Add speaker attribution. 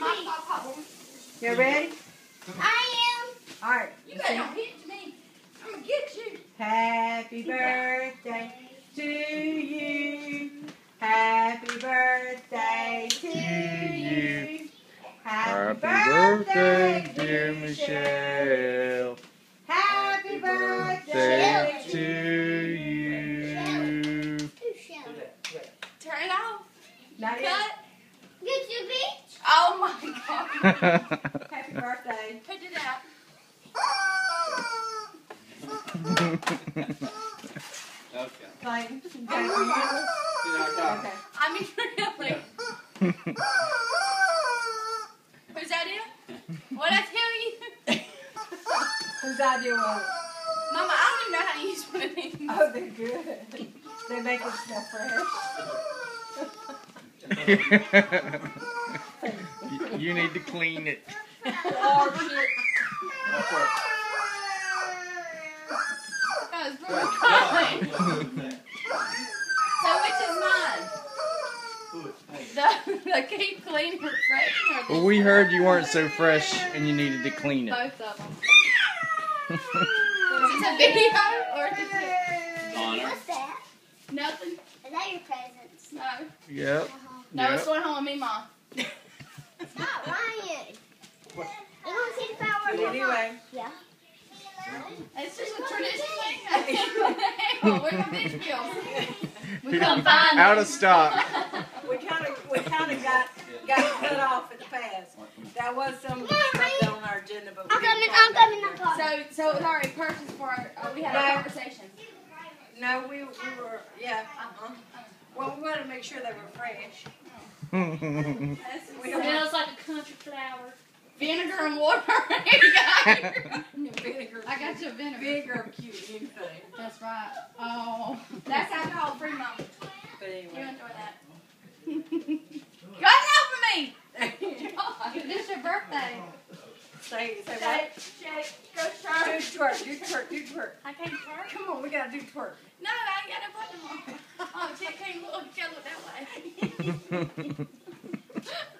Speaker 1: Pop, pop, pop.
Speaker 2: You ready?
Speaker 1: I am.
Speaker 2: All right.
Speaker 1: You better hit me. I'm gonna get you.
Speaker 2: Happy birthday to you. Happy birthday to you.
Speaker 3: Happy birthday, dear Michelle.
Speaker 2: Happy
Speaker 3: Birthday
Speaker 2: birthday
Speaker 3: to you.
Speaker 1: Turn it off.
Speaker 2: Not yet.
Speaker 1: Get your beach. Oh my god.
Speaker 2: Happy birthday.
Speaker 1: Put it out.
Speaker 4: Okay.
Speaker 2: Clayton.
Speaker 4: See how I
Speaker 2: Okay.
Speaker 1: I mean, really. Who's that in? What I tell you?
Speaker 2: Whose idea was it?
Speaker 1: Mama, I don't even know how to use one of these.
Speaker 2: Oh, they're good. They make it smell fresh.
Speaker 3: You- you need to clean it.
Speaker 2: Oh, shit.
Speaker 1: That was really fun. So which is mine? The, the keep clean or fresh
Speaker 3: Well, we heard you weren't so fresh and you needed to clean it.
Speaker 1: both of them. Is this a video or is it
Speaker 4: Honor.
Speaker 5: What's that?
Speaker 1: nothing?
Speaker 5: Is that your presents?
Speaker 1: No.
Speaker 3: Yep.
Speaker 1: No, it's going home with me, mom.
Speaker 5: It's not Ryan. You want to see the fireworks?
Speaker 2: But anyway,
Speaker 5: Yeah.
Speaker 1: It's just a tradition thing. Where my video? We couldn't find
Speaker 3: Out of stock.
Speaker 2: we kind of we kind of got got cut off at the pass. That was some stuff on our agenda, but we
Speaker 5: I'm coming. I'm coming.
Speaker 2: it.
Speaker 5: I'm coming.
Speaker 1: So, so it was already purchased for. Uh, we had a
Speaker 2: No.
Speaker 1: conversation.
Speaker 2: No, we, we were, yeah, uh-huh. Well, we wanted to make sure they were fresh. We don't want
Speaker 1: Smells like a country flower. Vinegar and water. Here you go.
Speaker 2: vinegar.
Speaker 1: I got you vinegar.
Speaker 2: Vinegar cute anything.
Speaker 1: That's right. Oh, that's alcohol free, mom.
Speaker 2: But
Speaker 1: You enjoy that. Got enough of me. This is your birthday.
Speaker 2: say, say
Speaker 1: Shake,
Speaker 2: what?
Speaker 1: shake, go
Speaker 2: Do
Speaker 1: twerk.
Speaker 2: twerk, do twerk, do twerk.
Speaker 1: I can't twerk.
Speaker 2: Come on, we gotta do twerk.
Speaker 1: No, I ain't got no button on. Oh, she can't look. She look that way.